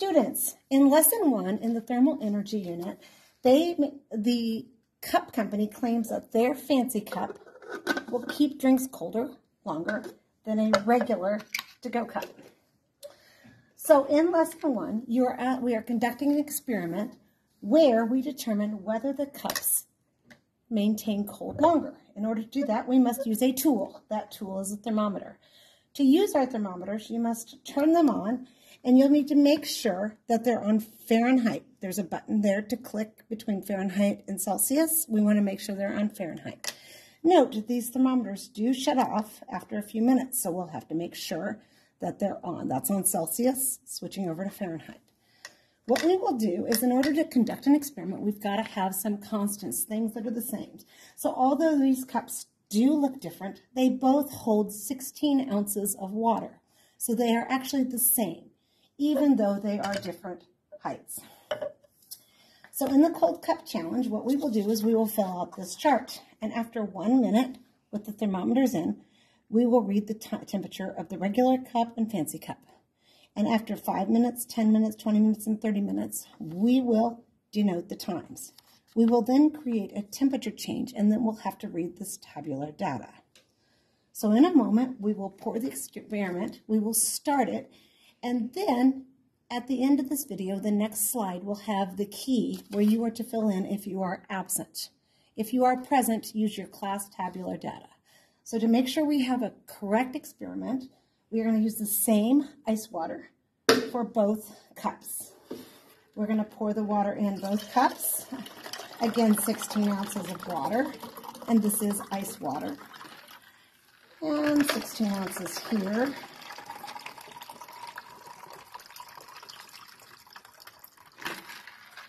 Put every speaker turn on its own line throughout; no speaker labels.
Students, in lesson one in the thermal energy unit, they the cup company claims that their fancy cup will keep drinks colder longer than a regular to-go cup. So in lesson one, you are at, we are conducting an experiment where we determine whether the cups maintain cold longer. In order to do that, we must use a tool. That tool is a thermometer. To use our thermometers, you must turn them on and you'll need to make sure that they're on Fahrenheit. There's a button there to click between Fahrenheit and Celsius. We want to make sure they're on Fahrenheit. Note, these thermometers do shut off after a few minutes, so we'll have to make sure that they're on. That's on Celsius, switching over to Fahrenheit. What we will do is in order to conduct an experiment, we've got to have some constants, things that are the same. So although these cups do look different, they both hold 16 ounces of water. So they are actually the same even though they are different heights. So in the cold cup challenge, what we will do is we will fill out this chart. And after one minute with the thermometers in, we will read the temperature of the regular cup and fancy cup. And after 5 minutes, 10 minutes, 20 minutes, and 30 minutes, we will denote the times. We will then create a temperature change, and then we'll have to read this tabular data. So in a moment, we will pour the experiment, we will start it, and then at the end of this video, the next slide will have the key where you are to fill in if you are absent. If you are present, use your class tabular data. So to make sure we have a correct experiment, we are going to use the same ice water for both cups. We're going to pour the water in both cups. Again, 16 ounces of water, and this is ice water. And 16 ounces here.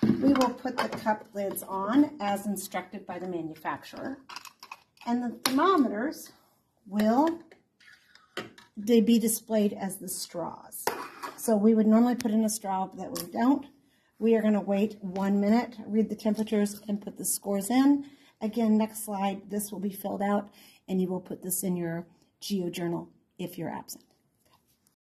We will put the cup lids on as instructed by the manufacturer. And the thermometers will they be displayed as the straws. So we would normally put in a straw, but we don't. We are going to wait one minute, read the temperatures, and put the scores in. Again, next slide, this will be filled out, and you will put this in your GeoJournal if you're absent.